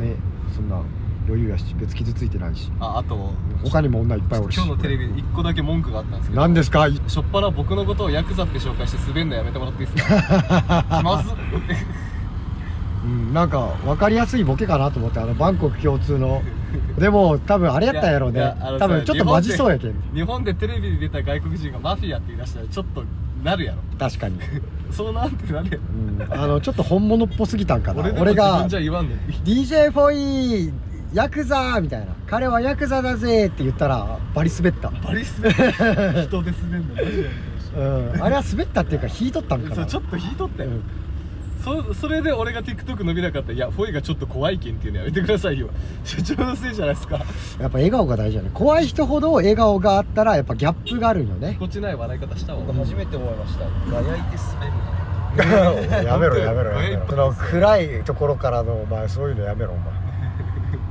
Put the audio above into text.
ねそんな余裕やし別傷ついてないし。ああと他にも女いっぱいおるし。今日のテレビで1個だけ文句があったんですけど。何ですか？しょっぱな僕のことをヤクザって紹介して滑るのやめてもらっていいですか？気まずっ。うん、なんか分かりやすいボケかなと思ってあのバンコク共通の。でも多分あれやったんやろうね。多分ちょっとマジそうやけん日本でテレビに出た外国人がマフィアって言い出したらちょっとなるやろ。確かに、そうなんてなるやろうん、あのちょっと本物っぽすぎたんかな。俺が自分じゃ言わんのに DJ フォイヤクザみたいな。彼はヤクザだぜって言ったらバリ滑った、バリ滑る人で滑んの。マジで。うん、あれは滑ったっていうか引いとったんかな。ちょっと引いとったよ、うんそそれで俺が TikTok 伸びなかったらいやフォイがちょっと怖いけんっていうのやめてくださいよ。社長のせいじゃないですか。やっぱ笑顔が大事だね。怖い人ほど笑顔があったらやっぱギャップがあるんよね。こっちない笑い方したわ。僕初めて思いました。ガヤいて滑るやめろやめろやめろ。その暗いところからのお前そういうのやめろお前